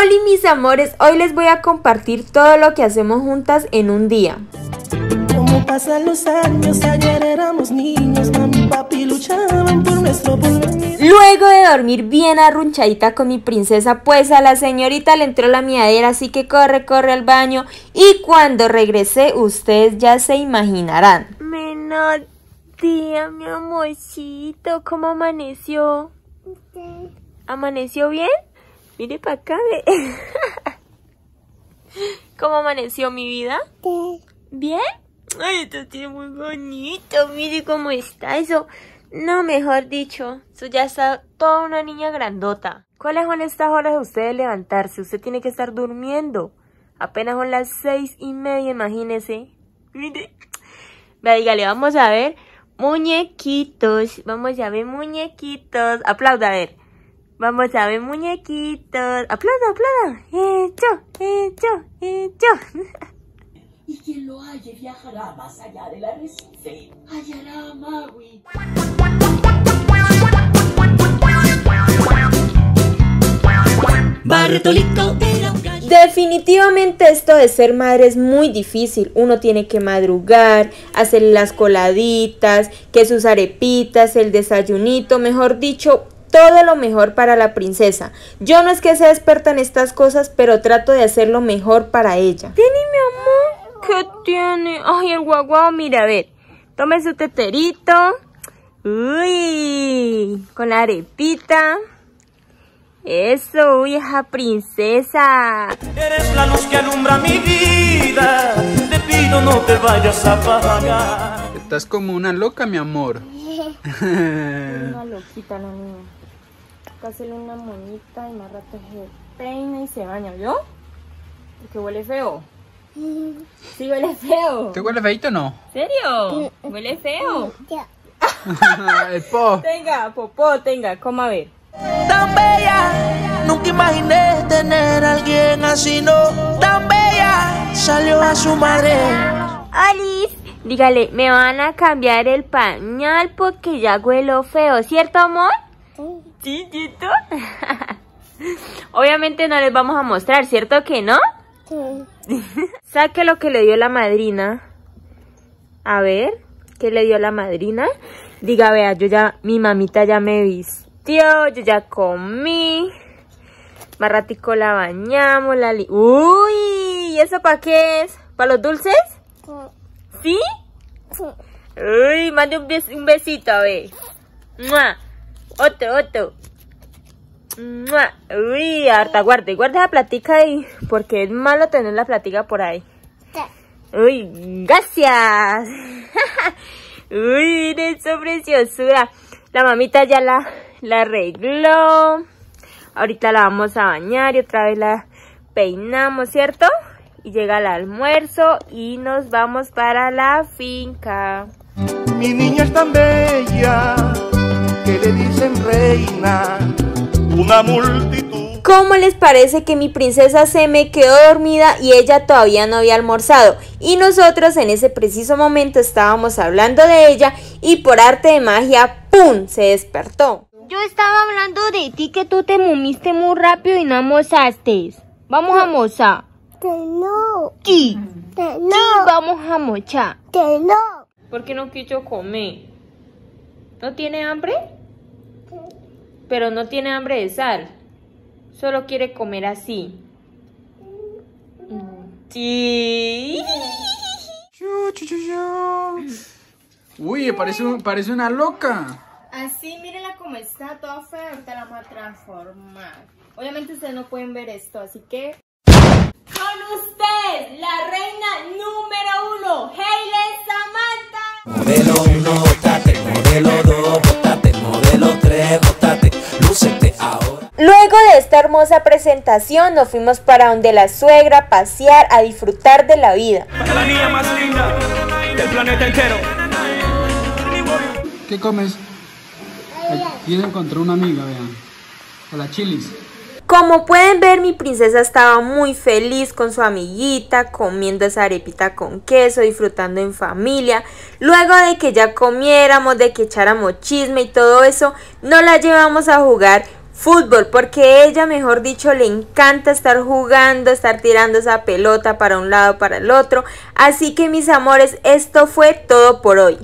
Hola mis amores, hoy les voy a compartir todo lo que hacemos juntas en un día. Como pasan los años, ayer éramos niños, mami y papi luchaban por nuestro porvenir. Luego de dormir bien arrunchadita con mi princesa, pues a la señorita le entró la miadera, así que corre, corre al baño. Y cuando regresé, ustedes ya se imaginarán. Menor día, mi amorcito, ¿cómo amaneció? ¿Amaneció bien? Mire para acá, ve. ¿Cómo amaneció mi vida? ¿Bien? Ay, esto tiene muy bonito. Mire cómo está eso. No, mejor dicho, eso ya está toda una niña grandota. ¿Cuáles son estas horas de usted de levantarse? Usted tiene que estar durmiendo. Apenas son las seis y media, imagínese. Mire. Vea, dígale, vamos a ver muñequitos. Vamos a ver muñequitos. Aplauda, a ver. Vamos a ver muñequitos. Aplauda, aplauda. Hecho, hecho, hecho. Y quien lo halle viajará más allá del arrecife. Hallará a Maui. Bartolito era un gallo. Definitivamente esto de ser madre es muy difícil. Uno tiene que madrugar, hacer las coladitas, que sus arepitas, el desayunito, mejor dicho, todo lo mejor para la princesa. Yo no es que sea experta en estas cosas, pero trato de hacer lo mejor para ella. ¿Tiene mi amor? ¿Qué tiene? Ay, el guaguao, mira, a ver. Tome su teterito. Uy, con la arepita. Eso, uy, esa princesa. Eres la luz que alumbra mi vida, te pido no te vayas a apagar. Estás como una loca, mi amor. Una loquita la niña. Hacerle una monita y más rato se peina y se baña, ¿vio? Porque huele feo. Sí, huele feo. ¿Te huele feito o no? ¿Serio? Huele feo. El po. Tenga, popó, tenga, coma a ver. Tan bella, nunca imaginé tener a alguien así, no. Tan bella, salió a su madre. Alice, dígale, me van a cambiar el pañal porque ya huelo feo, ¿cierto, amor? Sí, ¿cierto? Obviamente no les vamos a mostrar, ¿cierto que no? Saque lo que le dio la madrina. A ver, ¿qué le dio la madrina? Diga, vea, yo ya, mi mamita ya me vistió, yo ya comí. Más ratico la bañamos, la li... ¡Uy! ¿Y eso para qué es? ¿Para los dulces? ¿Sí? Uy, mande un, bes- un besito, a ver. ¡Mua! Otro, otro. Uy, harta, guarde, guarde la platica ahí, porque es malo tener la platica por ahí. Uy, gracias. Uy, miren su preciosura. La mamita ya la, la arregló. Ahorita la vamos a bañar y otra vez la peinamos, ¿cierto? Y llega el almuerzo y nos vamos para la finca. Mi niña es tan bella que le dicen reina. Una multitud. ¿Cómo les parece que mi princesa se me quedó dormida y ella todavía no había almorzado? Y nosotros en ese preciso momento estábamos hablando de ella y por arte de magia, ¡pum! se despertó. Yo estaba hablando de ti que tú te mumiste muy rápido y no almorzaste. Vamos a. Que no, Sí, que no, vamos a almorzar. que no. ¿Por qué no quiso comer? ¿No tiene hambre? Pero no tiene hambre de sal. Solo quiere comer así. Sí. Uy, parece, un- parece una loca. Así, mírenla como está, toda fea. Ahorita la vamos a transformar. Obviamente ustedes no pueden ver esto, así que... Con usted, la reina número uno, Hayley Samantha. Modelo 1, esta hermosa presentación nos fuimos para donde la suegra a pasear, a disfrutar de la vida. La niña más linda del planeta entero. ¿Qué comes? Aquí encontré una amiga, vean. Hola, chilis. Como pueden ver, mi princesa estaba muy feliz con su amiguita, comiendo esa arepita con queso, disfrutando en familia. Luego de que ya comiéramos, de que echáramos chisme y todo eso, nos la llevamos a jugar fútbol, porque ella, mejor dicho, le encanta estar jugando, estar tirando esa pelota para un lado, para el otro. Así que mis amores, esto fue todo por hoy.